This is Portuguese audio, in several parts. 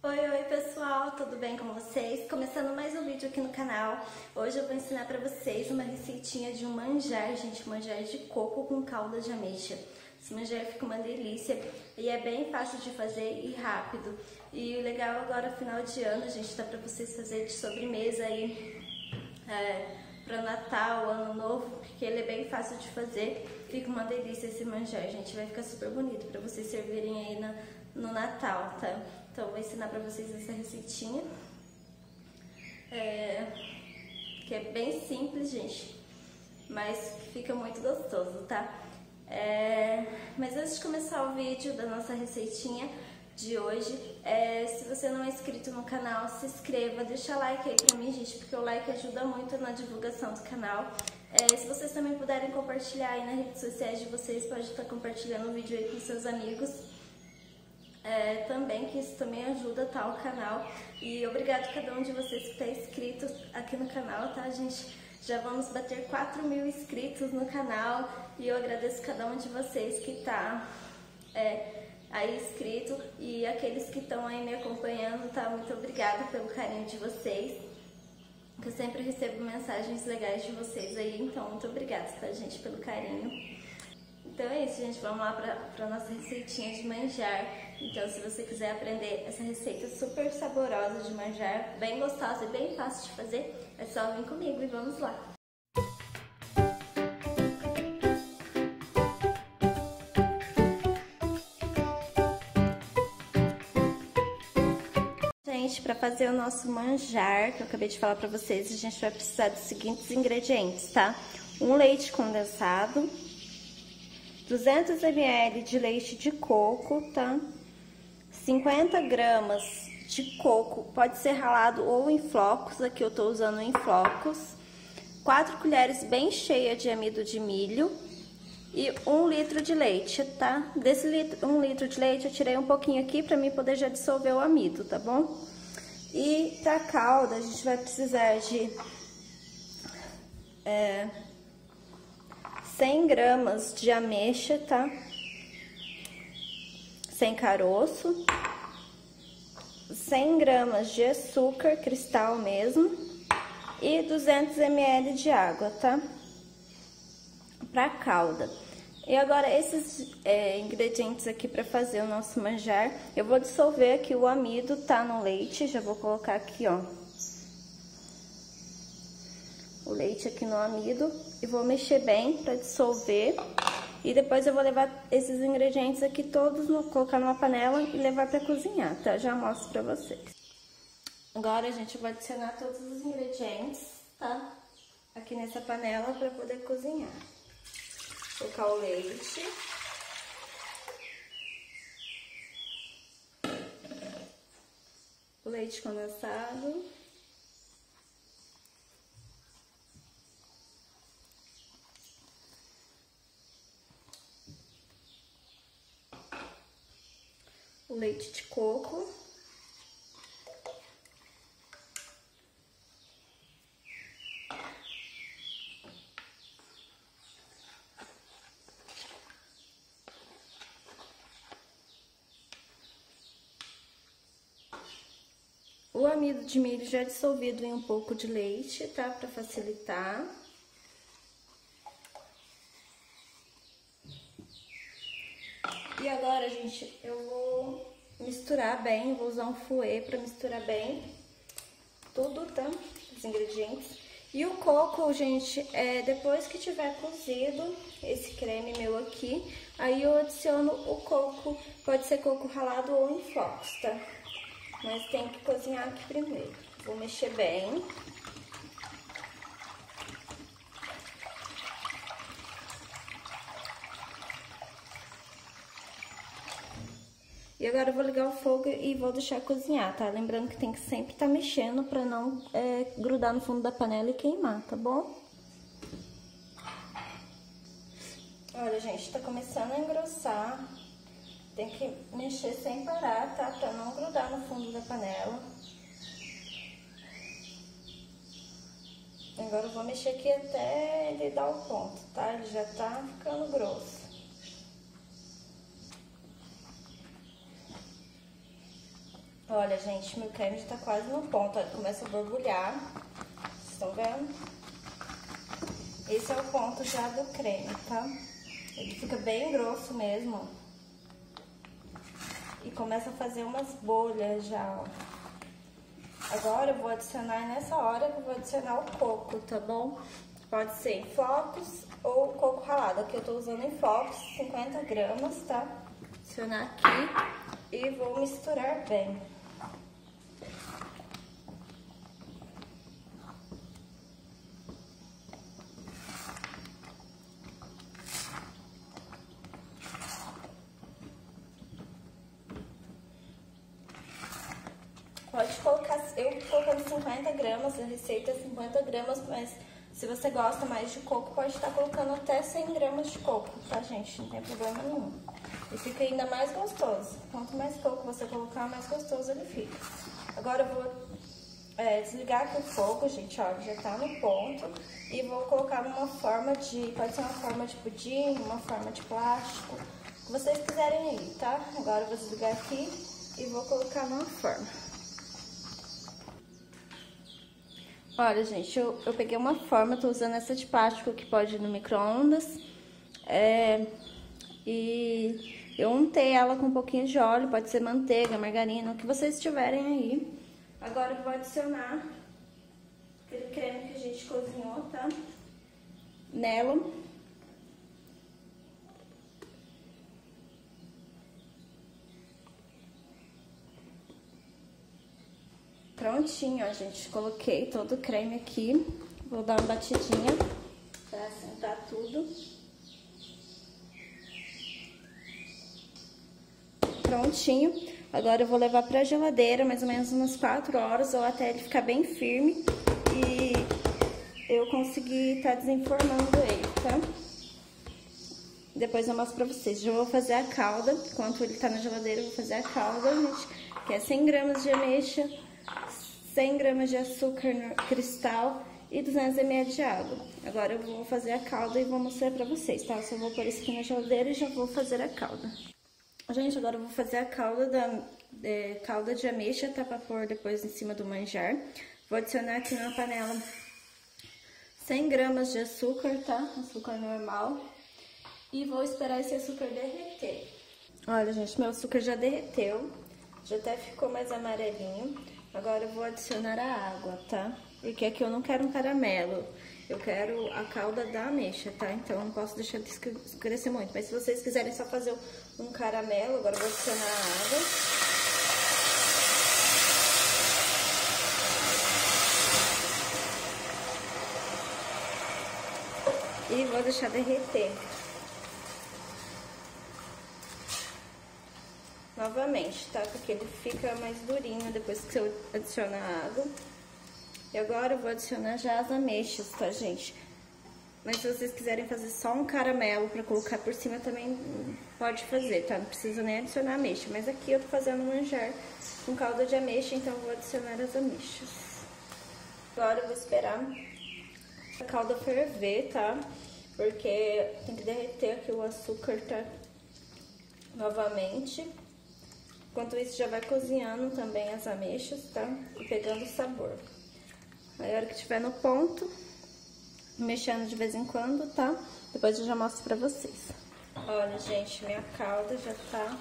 Oi, oi pessoal, tudo bem com vocês? Começando mais um vídeo aqui no canal. Hoje eu vou ensinar pra vocês uma receitinha de um manjar, gente, manjar de coco com calda de ameixa. Esse manjar fica uma delícia e é bem fácil de fazer e rápido. E o legal agora, final de ano, gente, dá pra vocês fazer de sobremesa aí é, para Natal, Ano Novo, porque ele é bem fácil de fazer. Fica uma delícia esse manjar, gente, vai ficar super bonito pra vocês servirem aí na, no Natal, tá? Então, vou ensinar pra vocês essa receitinha. É, que é bem simples, gente, mas fica muito gostoso, tá? É, mas antes de começar o vídeo da nossa receitinha de hoje, é, se você não é inscrito no canal, se inscreva, deixa like aí pra mim, gente, porque o like ajuda muito na divulgação do canal. É, se vocês também puderem compartilhar aí nas redes sociais de vocês, pode estar compartilhando o vídeo aí com seus amigos é, também, que isso também ajuda tá, o canal. E obrigado a cada um de vocês que está inscrito aqui no canal, tá, gente? Já vamos bater 4 mil inscritos no canal e eu agradeço cada um de vocês que está é, aí inscrito e aqueles que estão aí me acompanhando, tá? Muito obrigada pelo carinho de vocês, que eu sempre recebo mensagens legais de vocês aí, então muito obrigada, tá, gente, pelo carinho. Então é isso, gente. Vamos lá para a nossa receitinha de manjar. Então, se você quiser aprender essa receita super saborosa de manjar, bem gostosa e bem fácil de fazer, é só vir comigo e vamos lá. Gente, para fazer o nosso manjar, que eu acabei de falar para vocês, a gente vai precisar dos seguintes ingredientes, tá? Um leite condensado, 200 ml de leite de coco, tá? 50 gramas de coco, pode ser ralado ou em flocos, aqui eu tô usando em flocos. 4 colheres bem cheias de amido de milho e 1 litro de leite, tá? Desse litro, 1 litro de leite eu tirei um pouquinho aqui pra mim poder já dissolver o amido, tá bom? E pra calda a gente vai precisar de... É, 100 gramas de ameixa, tá? Sem caroço. 100 gramas de açúcar cristal mesmo. E 200 ml de água, tá? Pra calda. E agora, esses é, ingredientes aqui para fazer o nosso manjar, eu vou dissolver aqui o amido, tá? No leite, já vou colocar aqui, ó o leite aqui no amido e vou mexer bem para dissolver. E depois eu vou levar esses ingredientes aqui todos, no, colocar numa panela e levar para cozinhar, tá? Já mostro para vocês. Agora a gente vai adicionar todos os ingredientes, tá? Aqui nessa panela para poder cozinhar. Vou colocar o leite. O leite condensado. Leite de coco. O amido de milho já dissolvido em um pouco de leite, tá? Para facilitar. E agora, gente, eu vou misturar bem, vou usar um fouet para misturar bem tudo, tá? Os ingredientes. E o coco, gente, é, depois que tiver cozido esse creme meu aqui, aí eu adiciono o coco, pode ser coco ralado ou em flocos, tá? Mas tem que cozinhar aqui primeiro. Vou mexer bem. E agora eu vou ligar o fogo e vou deixar cozinhar, tá? Lembrando que tem que sempre estar tá mexendo pra não é, grudar no fundo da panela e queimar, tá bom? Olha, gente, tá começando a engrossar. Tem que mexer sem parar, tá? Pra não grudar no fundo da panela. Agora eu vou mexer aqui até ele dar o ponto, tá? Ele já tá ficando grosso. Olha, gente, meu creme já tá quase no ponto. Olha, começa a borbulhar. Vocês estão vendo? Esse é o ponto já do creme, tá? Ele fica bem grosso mesmo. E começa a fazer umas bolhas já, ó. Agora eu vou adicionar, nessa hora eu vou adicionar o coco, tá bom? Pode ser em flocos ou coco ralado. Aqui eu tô usando em flocos, 50 gramas, tá? Adicionar aqui e vou misturar bem. Pode colocar, eu colocando 50 gramas, a receita é 50 gramas, mas se você gosta mais de coco, pode estar colocando até 100 gramas de coco, tá, gente? Não tem problema nenhum. E fica ainda mais gostoso. Quanto mais coco você colocar, mais gostoso ele fica. Agora eu vou é, desligar aqui o fogo, gente, ó, já tá no ponto. E vou colocar numa forma de, pode ser uma forma de pudim, uma forma de plástico, o que vocês quiserem aí, tá? Agora eu vou desligar aqui e vou colocar numa forma. Olha, gente, eu, eu peguei uma forma, tô usando essa de plástico que pode ir no micro-ondas. É, e eu untei ela com um pouquinho de óleo, pode ser manteiga, margarina, o que vocês tiverem aí. Agora eu vou adicionar aquele creme que a gente cozinhou, tá? Nela. Prontinho, ó, gente. Coloquei todo o creme aqui. Vou dar uma batidinha pra assentar tudo. Prontinho. Agora eu vou levar pra geladeira mais ou menos umas 4 horas ou até ele ficar bem firme e eu conseguir tá desenformando ele, tá? Depois eu mostro pra vocês. Já vou fazer a calda. Enquanto ele tá na geladeira, eu vou fazer a calda, gente. Que é 100 gramas de ameixa, 100 gramas de açúcar cristal e 200 ml de água. Agora eu vou fazer a calda e vou mostrar pra vocês, tá? Eu só vou pôr isso aqui na geladeira e já vou fazer a calda. Gente, agora eu vou fazer a calda, da, é, calda de ameixa, tá? Pra pôr depois em cima do manjar. Vou adicionar aqui na panela 100 gramas de açúcar, tá? Açúcar normal. E vou esperar esse açúcar derreter. Olha, gente, meu açúcar já derreteu. Já até ficou mais amarelinho. Agora eu vou adicionar a água, tá? Porque aqui eu não quero um caramelo. Eu quero a calda da ameixa, tá? Então eu não posso deixar de escurecer muito. Mas se vocês quiserem só fazer um caramelo, agora eu vou adicionar a água. E vou deixar derreter. Novamente, tá? Porque ele fica mais durinho depois que você adiciona a água. E agora eu vou adicionar já as ameixas, tá, gente? Mas se vocês quiserem fazer só um caramelo pra colocar por cima, também pode fazer, tá? Não precisa nem adicionar ameixa. Mas aqui eu tô fazendo manjar com calda de ameixa, então eu vou adicionar as ameixas. Agora eu vou esperar a calda ferver, tá? Porque tem que derreter aqui o açúcar, tá? Novamente. Enquanto isso, já vai cozinhando também as ameixas, tá? E pegando sabor. Aí, a hora que estiver no ponto, mexendo de vez em quando, tá? Depois eu já mostro pra vocês. Olha, gente, minha calda já tá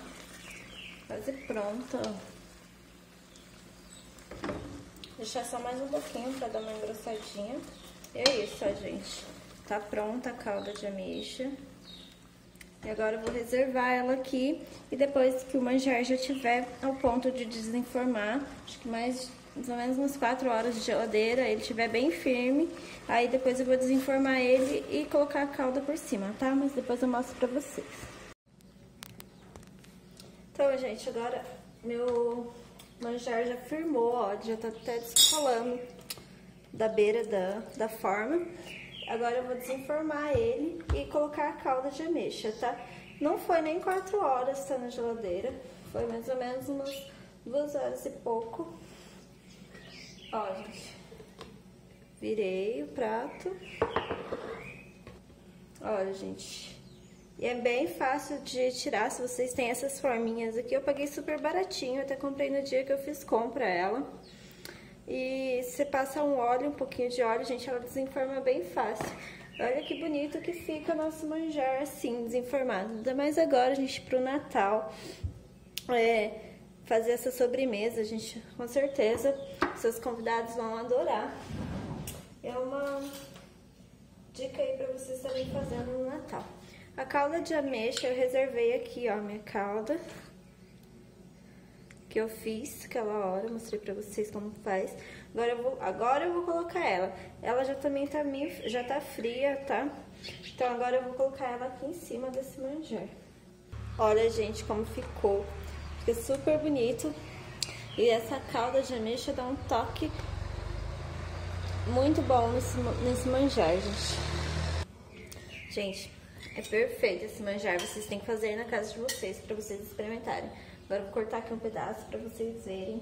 quase pronta, Deixar só mais um pouquinho pra dar uma engrossadinha. E é isso, ó, gente. Tá pronta a calda de ameixa. E agora eu vou reservar ela aqui e depois que o manjar já tiver ao ponto de desenformar, acho que mais, mais ou menos umas 4 horas de geladeira, ele estiver bem firme, aí depois eu vou desenformar ele e colocar a calda por cima, tá? Mas depois eu mostro pra vocês. Então, gente, agora meu manjar já firmou, ó, já tá até descolando da beira da, da forma. Agora eu vou desenformar ele e colocar a calda de ameixa, tá? Não foi nem 4 horas, tá na geladeira. Foi mais ou menos umas 2 horas e pouco. Ó, gente. Virei o prato. Olha, gente. E é bem fácil de tirar se vocês têm essas forminhas aqui. Eu paguei super baratinho, até comprei no dia que eu fiz compra ela. E você passa um óleo, um pouquinho de óleo, gente, ela desenforma bem fácil. Olha que bonito que fica nosso manjar assim, desenformado. Ainda mais agora, gente, pro Natal. É, fazer essa sobremesa, gente, com certeza seus convidados vão adorar. É uma dica aí pra vocês estarem fazendo no Natal. A calda de ameixa eu reservei aqui, ó, minha calda. Que eu fiz aquela hora, mostrei pra vocês como faz. Agora eu vou, agora eu vou colocar ela. Ela já também tá meio, já tá fria, tá? Então agora eu vou colocar ela aqui em cima desse manjar. Olha, gente, como ficou. Fica super bonito. E essa calda de ameixa dá um toque muito bom nesse, nesse manjar, gente. Gente, é perfeito esse manjar. Vocês têm que fazer na casa de vocês, pra vocês experimentarem. Agora vou cortar aqui um pedaço pra vocês verem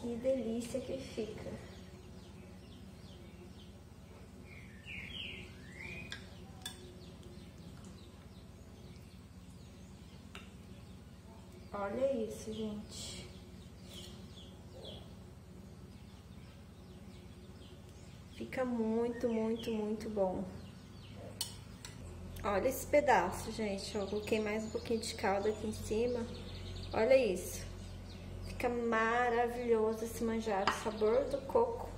que delícia que fica. Olha isso, gente. Fica muito, muito, muito bom. Olha esse pedaço, gente. Eu coloquei mais um pouquinho de calda aqui em cima. Olha isso. Fica maravilhoso esse manjar. O sabor do coco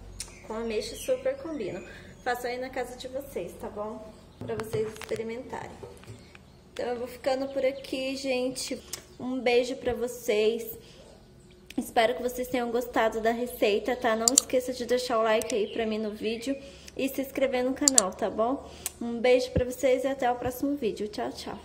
com ameixa super combina. Façam aí na casa de vocês, tá bom? Pra vocês experimentarem. Então eu vou ficando por aqui, gente. Um beijo pra vocês. Espero que vocês tenham gostado da receita, tá? Não esqueça de deixar o like aí pra mim no vídeo e se inscrever no canal, tá bom? Um beijo pra vocês e até o próximo vídeo. Tchau, tchau.